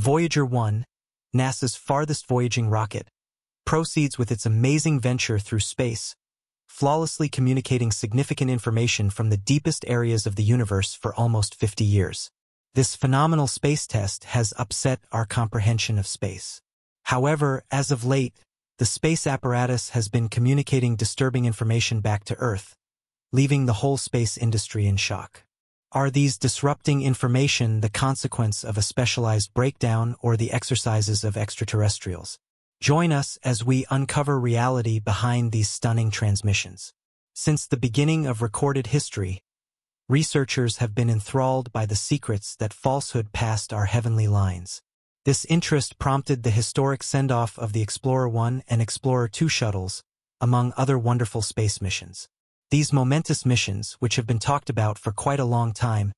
Voyager 1, NASA's farthest voyaging rocket, proceeds with its amazing venture through space, flawlessly communicating significant information from the deepest areas of the universe for almost 50 years. This phenomenal space test has upset our comprehension of space. However, as of late, the space apparatus has been communicating disturbing information back to Earth, leaving the whole space industry in shock. Are these disrupting information the consequence of a specialized breakdown or the exercises of extraterrestrials? Join us as we uncover reality behind these stunning transmissions. Since the beginning of recorded history, researchers have been enthralled by the secrets that falsehood passed our heavenly lines. This interest prompted the historic send-off of the Explorer 1 and Explorer 2 shuttles, among other wonderful space missions. These momentous missions, which have been talked about for quite a long time,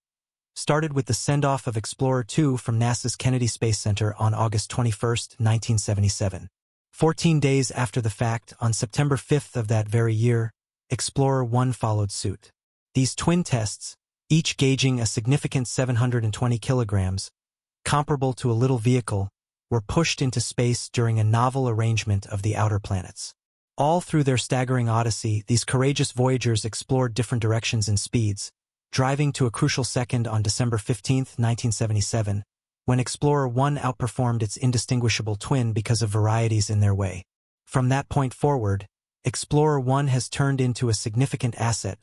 started with the send-off of Explorer 2 from NASA's Kennedy Space Center on August 21, 1977. Fourteen days after the fact, on September 5th of that very year, Explorer 1 followed suit. These twin tests, each gauging a significant 720 kilograms, comparable to a little vehicle, were pushed into space during a novel arrangement of the outer planets. All through their staggering odyssey, these courageous voyagers explored different directions and speeds, driving to a crucial second on December 15, 1977, when Explorer 1 outperformed its indistinguishable twin because of varieties in their way. From that point forward, Explorer 1 has turned into a significant asset,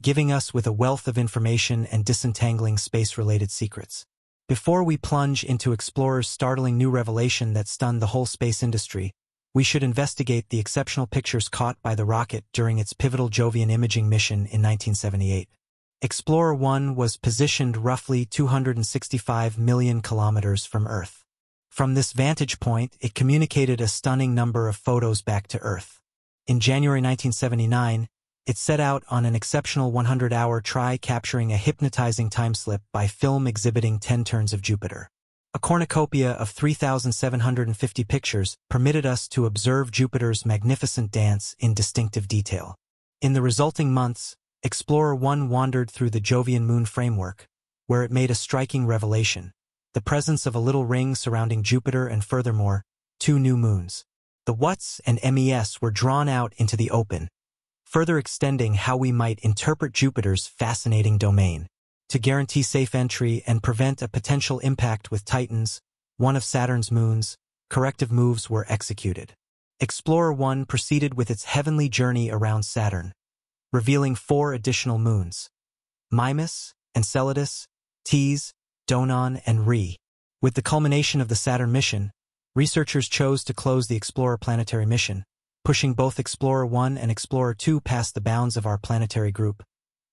giving us with a wealth of information and disentangling space-related secrets. Before we plunge into Explorer's startling new revelation that stunned the whole space industry, we should investigate the exceptional pictures caught by the rocket during its pivotal Jovian imaging mission in 1978. Explorer 1 was positioned roughly 265 million kilometers from Earth. From this vantage point, it communicated a stunning number of photos back to Earth. In January 1979, it set out on an exceptional 100-hour try capturing a hypnotizing timeslip by film exhibiting 10 turns of Jupiter. A cornucopia of 3,750 pictures permitted us to observe Jupiter's magnificent dance in distinctive detail. In the resulting months, Explorer 1 wandered through the Jovian moon framework, where it made a striking revelation, the presence of a little ring surrounding Jupiter and furthermore, two new moons. The WATS and MES were drawn out into the open, further extending how we might interpret Jupiter's fascinating domain. To guarantee safe entry and prevent a potential impact with Titans, one of Saturn's moons, corrective moves were executed. Explorer 1 proceeded with its heavenly journey around Saturn, revealing four additional moons, Mimas, Enceladus, Tees, Dione, and Rhea. With the culmination of the Saturn mission, researchers chose to close the Explorer planetary mission, pushing both Explorer 1 and Explorer 2 past the bounds of our planetary group,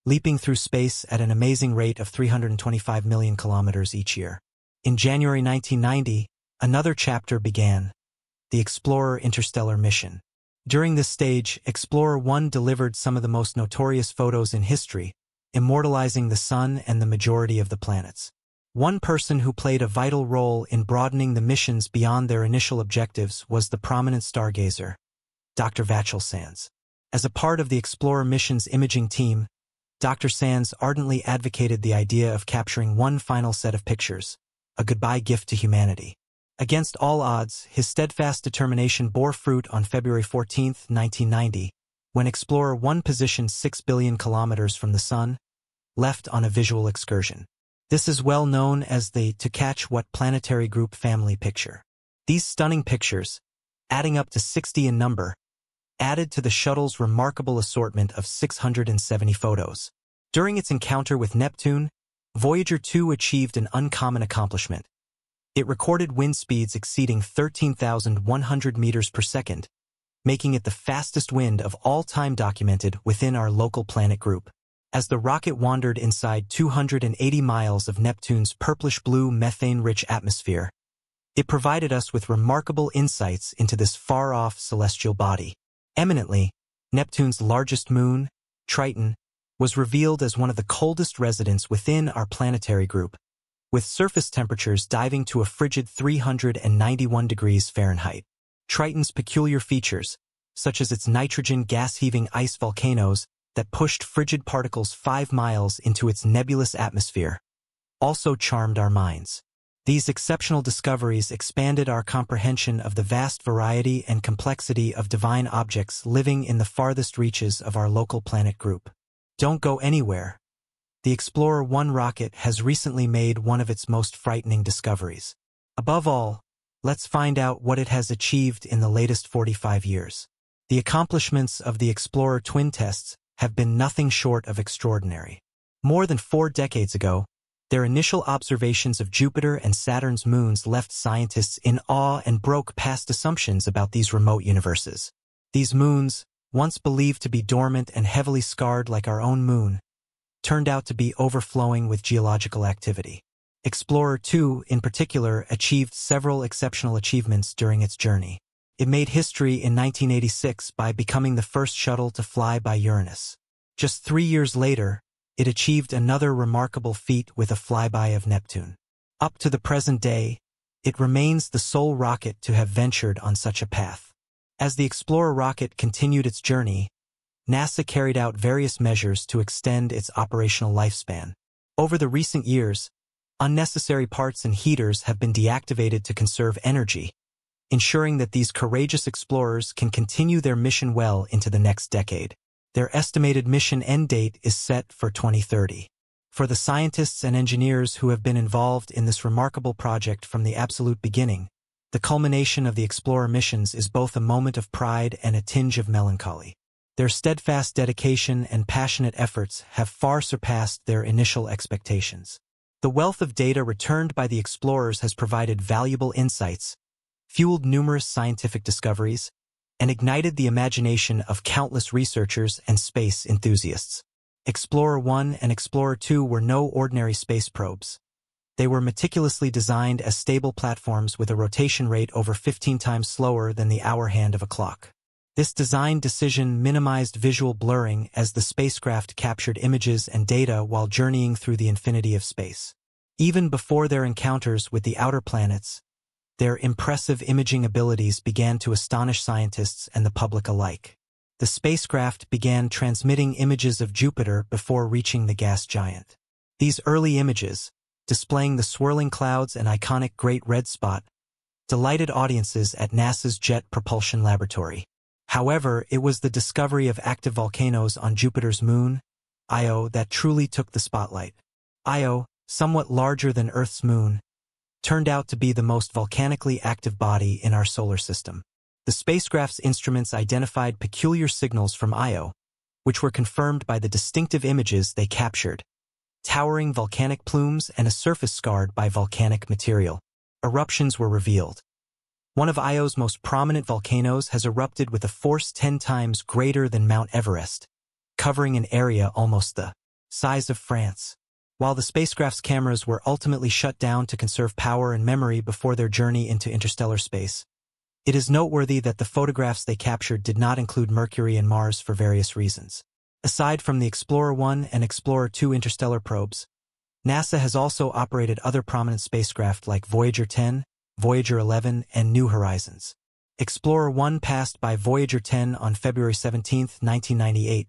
leaping through space at an amazing rate of 325 million kilometers each year. In January 1990, another chapter began, the Explorer Interstellar Mission. During this stage, Explorer 1 delivered some of the most notorious photos in history, immortalizing the Sun and the majority of the planets. One person who played a vital role in broadening the missions beyond their initial objectives was the prominent stargazer, Dr. Vachel Sands. As a part of the Explorer mission's imaging team, Dr. Sands ardently advocated the idea of capturing one final set of pictures, a goodbye gift to humanity. Against all odds, his steadfast determination bore fruit on February 14, 1990, when Explorer 1 positioned 6 billion kilometers from the Sun, left on a visual excursion. This is well known as the To Catch What Planetary Group family picture. These stunning pictures, adding up to 60 in number, added to the shuttle's remarkable assortment of 670 photos. During its encounter with Neptune, Voyager 2 achieved an uncommon accomplishment. It recorded wind speeds exceeding 13,100 meters per second, making it the fastest wind of all time documented within our local planet group. As the rocket wandered inside 280 miles of Neptune's purplish-blue methane-rich atmosphere, it provided us with remarkable insights into this far-off celestial body. Eminently, Neptune's largest moon, Triton, was revealed as one of the coldest residents within our planetary group, with surface temperatures diving to a frigid 391 degrees Fahrenheit. Triton's peculiar features, such as its nitrogen gas-heaving ice volcanoes that pushed frigid particles five miles into its nebulous atmosphere, also charmed our minds. These exceptional discoveries expanded our comprehension of the vast variety and complexity of divine objects living in the farthest reaches of our local planet group. Don't go anywhere. The Explorer 1 rocket has recently made one of its most frightening discoveries. Above all, let's find out what it has achieved in the latest 45 years. The accomplishments of the Explorer twin tests have been nothing short of extraordinary. More than four decades ago, their initial observations of Jupiter and Saturn's moons left scientists in awe and broke past assumptions about these remote universes. These moons, once believed to be dormant and heavily scarred like our own moon, turned out to be overflowing with geological activity. Explorer 2, in particular, achieved several exceptional achievements during its journey. It made history in 1986 by becoming the first shuttle to fly by Uranus. Just three years later, it achieved another remarkable feat with a flyby of Neptune. Up to the present day, it remains the sole rocket to have ventured on such a path. As the Explorer rocket continued its journey, NASA carried out various measures to extend its operational lifespan. Over the recent years, unnecessary parts and heaters have been deactivated to conserve energy, ensuring that these courageous explorers can continue their mission well into the next decade. Their estimated mission end date is set for 2030. For the scientists and engineers who have been involved in this remarkable project from the absolute beginning, the culmination of the Explorer missions is both a moment of pride and a tinge of melancholy. Their steadfast dedication and passionate efforts have far surpassed their initial expectations. The wealth of data returned by the explorers has provided valuable insights, fueled numerous scientific discoveries, and ignited the imagination of countless researchers and space enthusiasts. Explorer 1 and Explorer 2 were no ordinary space probes. They were meticulously designed as stable platforms with a rotation rate over 15 times slower than the hour hand of a clock. This design decision minimized visual blurring as the spacecraft captured images and data while journeying through the infinity of space. Even before their encounters with the outer planets, their impressive imaging abilities began to astonish scientists and the public alike. The spacecraft began transmitting images of Jupiter before reaching the gas giant. These early images, displaying the swirling clouds and iconic Great Red Spot, delighted audiences at NASA's Jet Propulsion Laboratory. However, it was the discovery of active volcanoes on Jupiter's moon, Io, that truly took the spotlight. Io, somewhat larger than Earth's moon, turned out to be the most volcanically active body in our solar system. The spacecraft's instruments identified peculiar signals from Io, which were confirmed by the distinctive images they captured, towering volcanic plumes and a surface scarred by volcanic material. Eruptions were revealed. One of Io's most prominent volcanoes has erupted with a force 10 times greater than Mount Everest, covering an area almost the size of France. While the spacecraft's cameras were ultimately shut down to conserve power and memory before their journey into interstellar space, it is noteworthy that the photographs they captured did not include Mercury and Mars for various reasons. Aside from the Explorer 1 and Explorer 2 interstellar probes, NASA has also operated other prominent spacecraft like Voyager 10, Voyager 11, and New Horizons. Explorer 1 passed by Voyager 10 on February 17, 1998,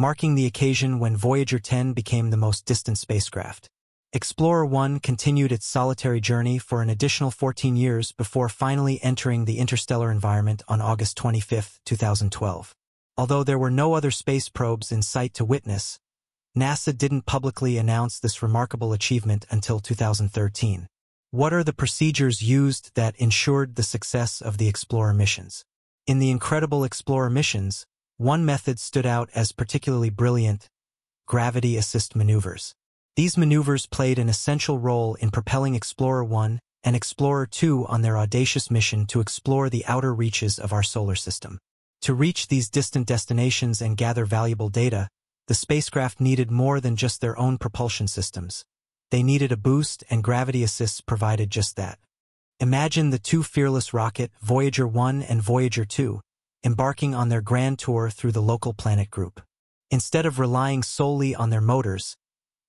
marking the occasion when Voyager 10 became the most distant spacecraft. Explorer 1 continued its solitary journey for an additional 14 years before finally entering the interstellar environment on August 25, 2012. Although there were no other space probes in sight to witness, NASA didn't publicly announce this remarkable achievement until 2013. What are the procedures used that ensured the success of the Explorer missions? In the incredible Explorer missions, one method stood out as particularly brilliant, gravity assist maneuvers. These maneuvers played an essential role in propelling Explorer 1 and Explorer 2 on their audacious mission to explore the outer reaches of our solar system. To reach these distant destinations and gather valuable data, the spacecraft needed more than just their own propulsion systems. They needed a boost, and gravity assists provided just that. Imagine the two fearless rocket, Voyager 1 and Voyager 2, embarking on their grand tour through the local planet group. Instead of relying solely on their motors,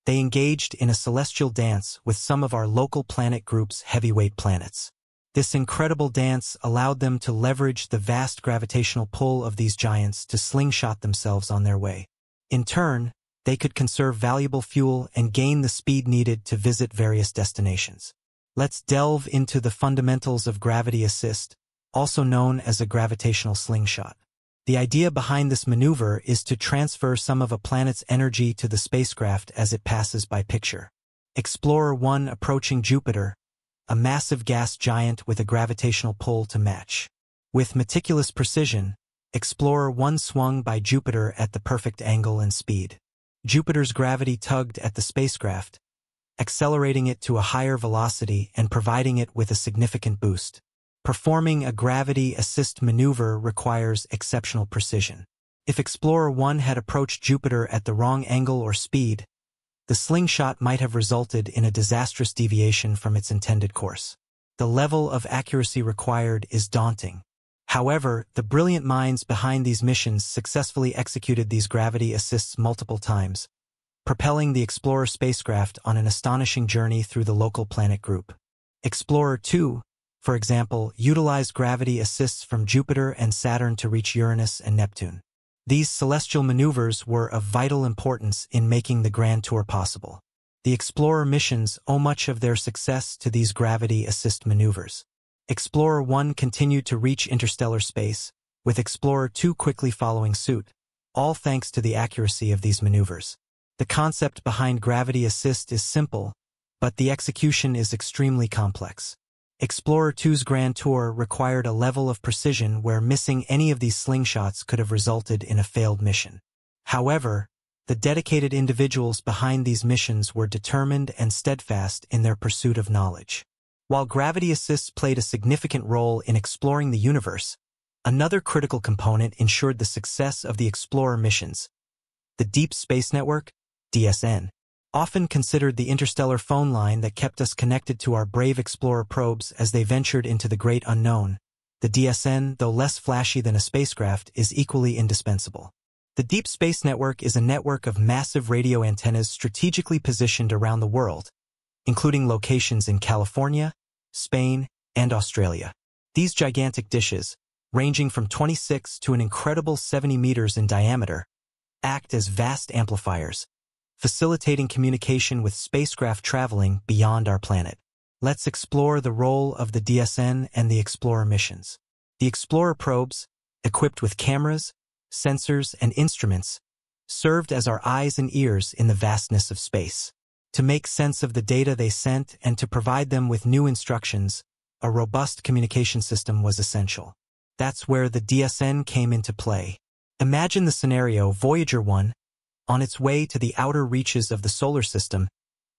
they engaged in a celestial dance with some of our local planet group's heavyweight planets. This incredible dance allowed them to leverage the vast gravitational pull of these giants to slingshot themselves on their way. In turn, they could conserve valuable fuel and gain the speed needed to visit various destinations. Let's delve into the fundamentals of gravity assist, also known as a gravitational slingshot. The idea behind this maneuver is to transfer some of a planet's energy to the spacecraft as it passes by picture. Explorer 1 approaching Jupiter, a massive gas giant with a gravitational pull to match. With meticulous precision, Explorer 1 swung by Jupiter at the perfect angle and speed. Jupiter's gravity tugged at the spacecraft, accelerating it to a higher velocity and providing it with a significant boost. Performing a gravity assist maneuver requires exceptional precision. If Explorer 1 had approached Jupiter at the wrong angle or speed, the slingshot might have resulted in a disastrous deviation from its intended course. The level of accuracy required is daunting. However, the brilliant minds behind these missions successfully executed these gravity assists multiple times, propelling the Explorer spacecraft on an astonishing journey through the local planet group. Explorer 2 for example, utilized gravity assists from Jupiter and Saturn to reach Uranus and Neptune. These celestial maneuvers were of vital importance in making the Grand Tour possible. The Explorer missions owe much of their success to these gravity assist maneuvers. Explorer 1 continued to reach interstellar space, with Explorer 2 quickly following suit, all thanks to the accuracy of these maneuvers. The concept behind gravity assist is simple, but the execution is extremely complex. Explorer 2's Grand Tour required a level of precision where missing any of these slingshots could have resulted in a failed mission. However, the dedicated individuals behind these missions were determined and steadfast in their pursuit of knowledge. While gravity assists played a significant role in exploring the universe, another critical component ensured the success of the Explorer missions. The Deep Space Network, DSN, often considered the interstellar phone line that kept us connected to our brave Explorer probes as they ventured into the great unknown. The DSN, though less flashy than a spacecraft, is equally indispensable. The Deep Space Network is a network of massive radio antennas strategically positioned around the world, including locations in California, Spain, and Australia. These gigantic dishes, ranging from 26 to an incredible 70 meters in diameter, act as vast amplifiers, facilitating communication with spacecraft traveling beyond our planet. Let's explore the role of the DSN and the Explorer missions. The Explorer probes, equipped with cameras, sensors, and instruments, served as our eyes and ears in the vastness of space. To make sense of the data they sent and to provide them with new instructions, a robust communication system was essential. That's where the DSN came into play. Imagine the scenario Voyager 1, on its way to the outer reaches of the solar system,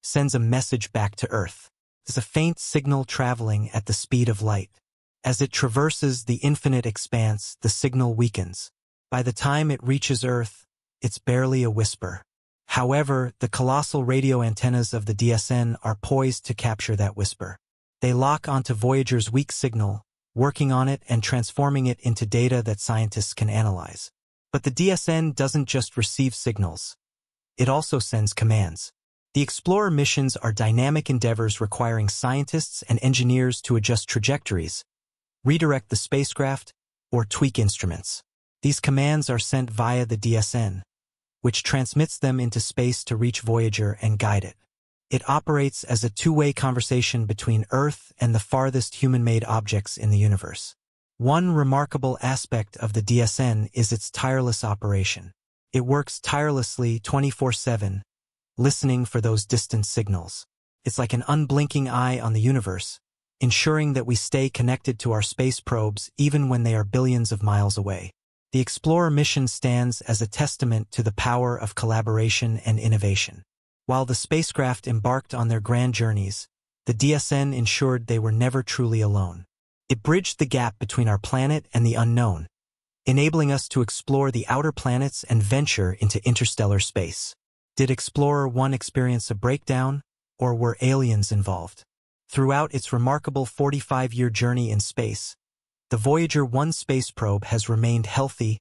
sends a message back to Earth. There's a faint signal traveling at the speed of light. As it traverses the infinite expanse, the signal weakens. By the time it reaches Earth, it's barely a whisper. However, the colossal radio antennas of the DSN are poised to capture that whisper. They lock onto Voyager's weak signal, working on it and transforming it into data that scientists can analyze. But the DSN doesn't just receive signals. It also sends commands. The Explorer missions are dynamic endeavors requiring scientists and engineers to adjust trajectories, redirect the spacecraft, or tweak instruments. These commands are sent via the DSN, which transmits them into space to reach Voyager and guide it. It operates as a two-way conversation between Earth and the farthest human-made objects in the universe. One remarkable aspect of the DSN is its tireless operation. It works tirelessly 24-7, listening for those distant signals. It's like an unblinking eye on the universe, ensuring that we stay connected to our space probes even when they are billions of miles away. The Explorer mission stands as a testament to the power of collaboration and innovation. While the spacecraft embarked on their grand journeys, the DSN ensured they were never truly alone. It bridged the gap between our planet and the unknown, enabling us to explore the outer planets and venture into interstellar space. Did Explorer 1 experience a breakdown, or were aliens involved? Throughout its remarkable 45-year journey in space, the Voyager 1 space probe has remained healthy,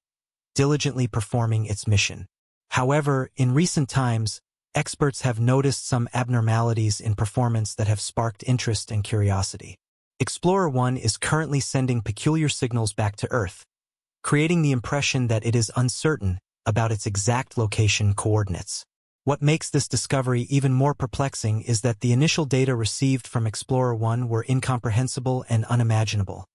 diligently performing its mission. However, in recent times, experts have noticed some abnormalities in performance that have sparked interest and curiosity. Explorer 1 is currently sending peculiar signals back to Earth, creating the impression that it is uncertain about its exact location coordinates. What makes this discovery even more perplexing is that the initial data received from Explorer 1 were incomprehensible and unimaginable,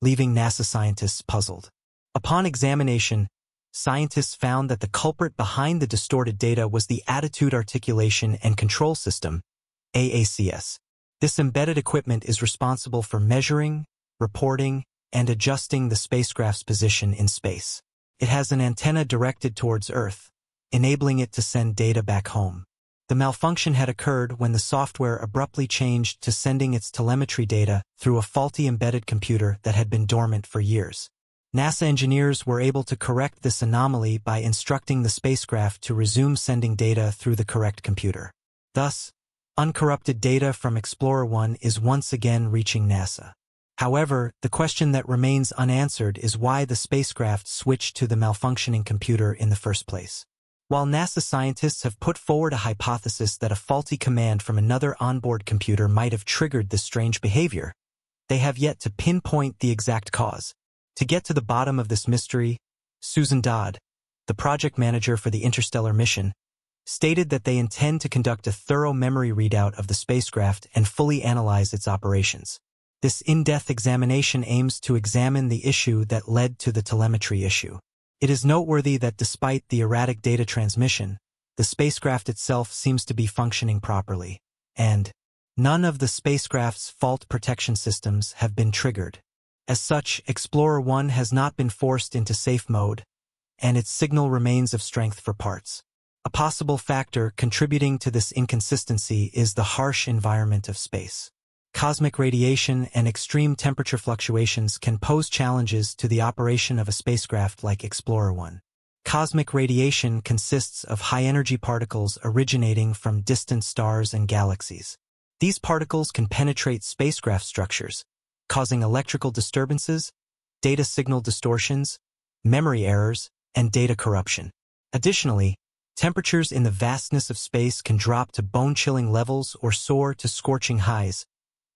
leaving NASA scientists puzzled. Upon examination, scientists found that the culprit behind the distorted data was the Attitude Articulation and Control System, AACS. This embedded equipment is responsible for measuring, reporting, and adjusting the spacecraft's position in space. It has an antenna directed towards Earth, enabling it to send data back home. The malfunction had occurred when the software abruptly changed to sending its telemetry data through a faulty embedded computer that had been dormant for years. NASA engineers were able to correct this anomaly by instructing the spacecraft to resume sending data through the correct computer. Thus, uncorrupted data from Explorer 1 is once again reaching NASA. However, the question that remains unanswered is why the spacecraft switched to the malfunctioning computer in the first place. While NASA scientists have put forward a hypothesis that a faulty command from another onboard computer might have triggered this strange behavior, they have yet to pinpoint the exact cause. To get to the bottom of this mystery, Susan Dodd, the project manager for the interstellar mission, stated that they intend to conduct a thorough memory readout of the spacecraft and fully analyze its operations. This in-depth examination aims to examine the issue that led to the telemetry issue. It is noteworthy that despite the erratic data transmission, the spacecraft itself seems to be functioning properly, and none of the spacecraft's fault protection systems have been triggered. As such, Explorer 1 has not been forced into safe mode, and its signal remains of strength for parts. A possible factor contributing to this inconsistency is the harsh environment of space. Cosmic radiation and extreme temperature fluctuations can pose challenges to the operation of a spacecraft like Explorer 1. Cosmic radiation consists of high-energy particles originating from distant stars and galaxies. These particles can penetrate spacecraft structures, causing electrical disturbances, data signal distortions, memory errors, and data corruption. Additionally, temperatures in the vastness of space can drop to bone-chilling levels or soar to scorching highs,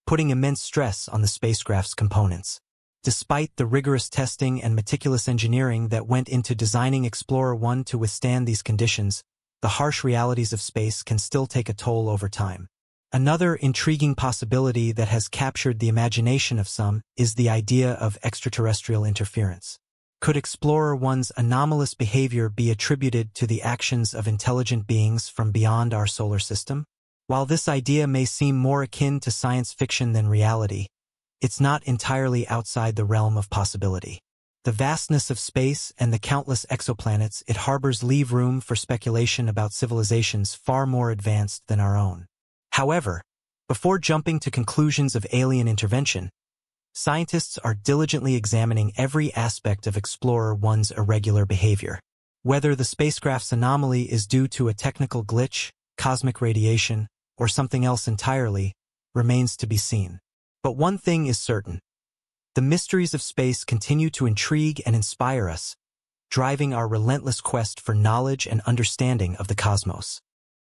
putting immense stress on the spacecraft's components. Despite the rigorous testing and meticulous engineering that went into designing Explorer 1 to withstand these conditions, the harsh realities of space can still take a toll over time. Another intriguing possibility that has captured the imagination of some is the idea of extraterrestrial interference. Could Explorer 1's anomalous behavior be attributed to the actions of intelligent beings from beyond our solar system? While this idea may seem more akin to science fiction than reality, it's not entirely outside the realm of possibility. The vastness of space and the countless exoplanets it harbors leave room for speculation about civilizations far more advanced than our own. However, before jumping to conclusions of alien intervention, scientists are diligently examining every aspect of Explorer 1's irregular behavior. Whether the spacecraft's anomaly is due to a technical glitch, cosmic radiation, or something else entirely, remains to be seen. But one thing is certain. The mysteries of space continue to intrigue and inspire us, driving our relentless quest for knowledge and understanding of the cosmos.